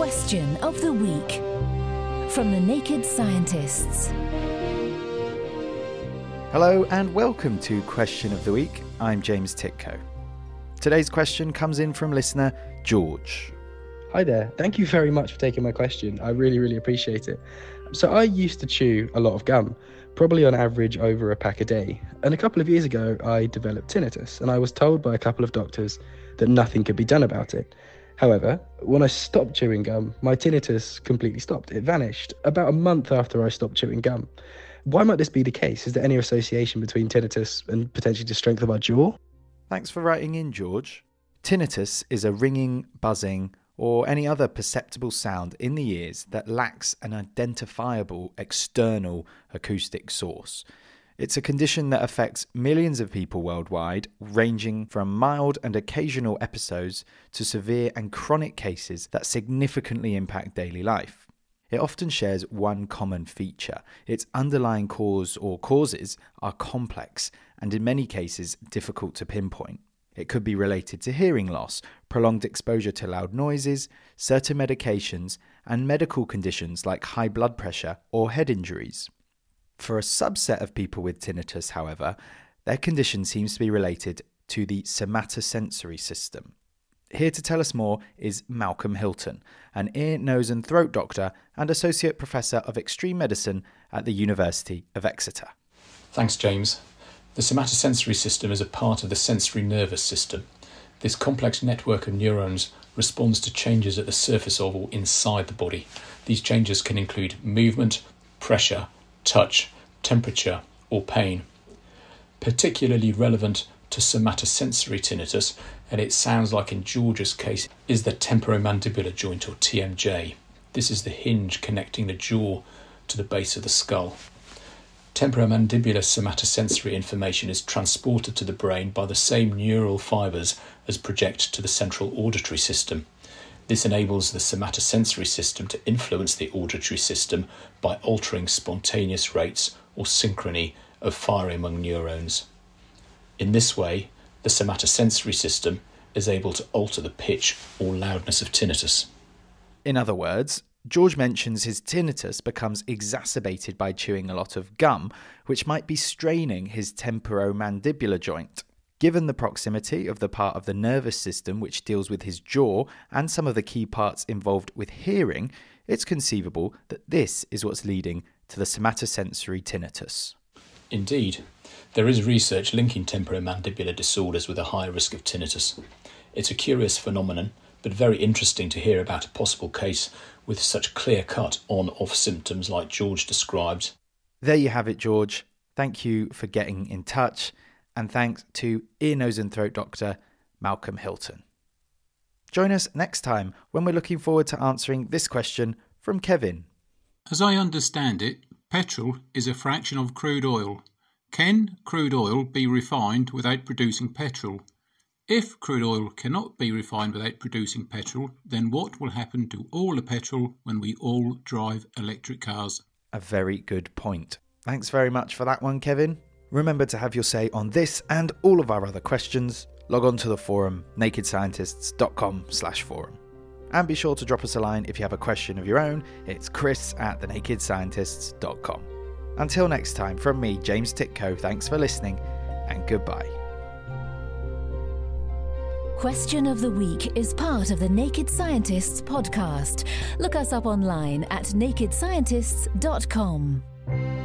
Question of the Week from the Naked Scientists. Hello and welcome to Question of the Week. I'm James Tytko. Today's question comes in from listener George. Hi there. Thank you very much for taking my question. I really, really appreciate it. So, I used to chew a lot of gum, probably on average over a pack a day. And a couple of years ago, I developed tinnitus, and I was told by a couple of doctors that nothing could be done about it. However, when I stopped chewing gum, my tinnitus completely stopped. It vanished about a month after I stopped chewing gum. Why might this be the case? Is there any association between tinnitus and potentially the strength of our jaw? Thanks for writing in, George. Tinnitus is a ringing, buzzing, or any other perceptible sound in the ears that lacks an identifiable external acoustic source. It's a condition that affects millions of people worldwide, ranging from mild and occasional episodes to severe and chronic cases that significantly impact daily life. It often shares one common feature. Its underlying cause or causes are complex and, in many cases, difficult to pinpoint. It could be related to hearing loss, prolonged exposure to loud noises, certain medications, and medical conditions like high blood pressure or head injuries. For a subset of people with tinnitus, however, their condition seems to be related to the somatosensory system. Here to tell us more is Malcolm Hilton, an ear, nose, and throat doctor and Associate Professor of Extreme Medicine at the University of Exeter. Thanks, James. The somatosensory system is a part of the sensory nervous system. This complex network of neurons responds to changes at the surface of or inside the body. These changes can include movement, pressure, touch, temperature, or pain. Particularly relevant to somatosensory tinnitus, and it sounds like in George's case, is the temporomandibular joint or TMJ. This is the hinge connecting the jaw to the base of the skull. Temporomandibular somatosensory information is transported to the brain by the same neural fibers as project to the central auditory system. This enables the somatosensory system to influence the auditory system by altering spontaneous rates or synchrony of firing among neurons. In this way, the somatosensory system is able to alter the pitch or loudness of tinnitus. In other words, George mentions his tinnitus becomes exacerbated by chewing a lot of gum, which might be straining his temporomandibular joint. Given the proximity of the part of the nervous system which deals with his jaw and some of the key parts involved with hearing, it's conceivable that this is what's leading to the somatosensory tinnitus. Indeed, there is research linking temporomandibular disorders with a high risk of tinnitus. It's a curious phenomenon, but very interesting to hear about a possible case with such clear cut on off symptoms like George described. There you have it, George. Thank you for getting in touch and thanks to ear, nose, and throat doctor Malcolm Hilton. Join us next time when we're looking forward to answering this question from Kevin. As I understand it, petrol is a fraction of crude oil. Can crude oil be refined without producing petrol? If crude oil cannot be refined without producing petrol, then what will happen to all the petrol when we all drive electric cars? A very good point. Thanks very much for that one, Kevin. Remember to have your say on this and all of our other questions. Log on to the forum, nakedscientists.com slash forum. And be sure to drop us a line if you have a question of your own. It's chris at thenakedscientists.com. Until next time, from me, James Tytko, thanks for listening and goodbye. Question of the Week is part of the Naked Scientists podcast. Look us up online at nakedscientists.com.